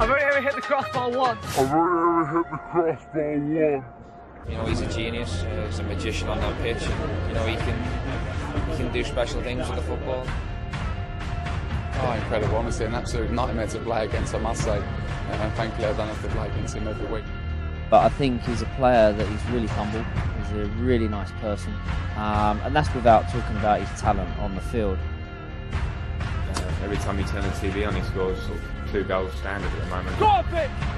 ever hit the crossbar once. I've only ever hit the crossbar once. You know, he's a genius. Uh, he's a magician on that pitch. And, you know, he can he can do special things with the football. Oh, incredible. Honestly, an absolute nightmare to play against, I must say. Uh, thankfully, I don't have to play against him every week. But I think he's a player that he's really humble. He's a really nice person. Um, and that's without talking about his talent on the field. Every time you turn the TV on, he scores sort of two goals standard at the moment. Go on!